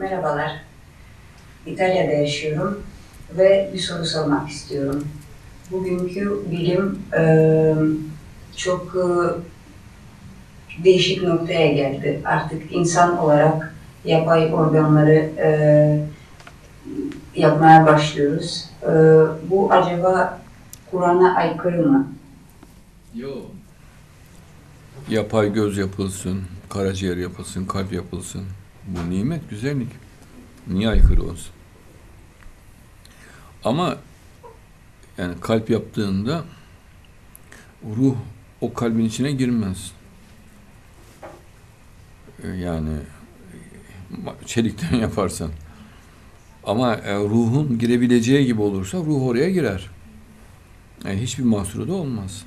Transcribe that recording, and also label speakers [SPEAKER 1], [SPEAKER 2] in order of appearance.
[SPEAKER 1] Merhabalar. İtalya'da yaşıyorum ve bir soru sormak istiyorum. Bugünkü bilim eee, çok eee, değişik noktaya geldi. Artık insan olarak yapay organları eee, yapmaya başlıyoruz. Eee, bu acaba Kur'an'a aykırı mı?
[SPEAKER 2] Yok. Yapay göz yapılsın, karaciğer yapılsın, kalp yapılsın. Bu nimet, güzellik. Niye aykırı olsun? Ama yani kalp yaptığında ruh o kalbin içine girmez. Ee, Yani e, çelikten yaparsan. Ama e, ruhun girebileceği gibi olursa ruh oraya girer. Yani hiçbir mahsuru da olmaz.